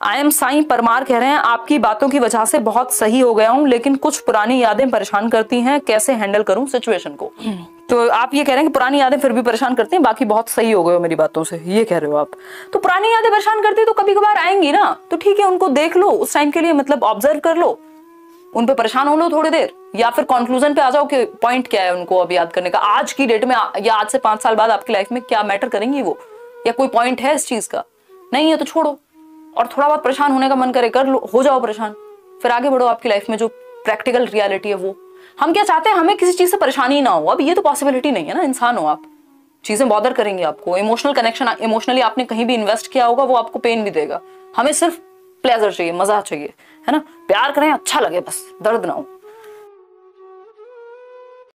I am Sai Parmar कह रहे हैं, आपकी बातों की वजह से बहुत सही हो गया हूँ, लेकिन कुछ पुरानी यादें परेशान करती हैं, कैसे हैंडल करूँ सिचुएशन को? तो आप ये कह रहे हैं कि पुरानी यादें फिर भी परेशान करती हैं, बाकी बहुत सही हो गए हो मेरी बातों से, ये कह रहे हो आप। तो पुरानी यादें परेशान करती तो कभी कभार आएँगी ना तो ठीक है, उनको देख लो, उस टाइम के लिए मतलब ऑब्ज़र्व कर लो, उन पे परेशान हो लो थोड़ी देर, या फिर कंक्लूजन पे आ जाओ कि पॉइंट क्या है उनको अब याद करने का। आज की डेट में, या आज से पाँच साल बाद आपकी लाइफ में क्या मैटर करेंगी वो? या कोई पॉइंट है इस चीज़ का? नहीं है तो छोड़ो। और थोड़ा बहुत परेशान होने का मन करे, कर लो, हो जाओ परेशान। फिर आगे बढ़ो आपकी लाइफ में, जो प्रैक्टिकल रियलिटी है वो। हम क्या चाहते हैं, हमें किसी चीज़ से परेशानी ना हो। अब ये तो पॉसिबिलिटी नहीं है ना, इंसान हो आप। चीज़ें बॉदर करेंगे आपको। इमोशनल कनेक्शन इमोशनली आपने कहीं भी इन्वेस्ट किया होगा, वो आपको पेन भी देगा। हमें सिर्फ़ प्लेजर चाहिए, मज़ा चाहिए, है ना? प्यार करें अच्छा लगे, बस, दर्द ना हो।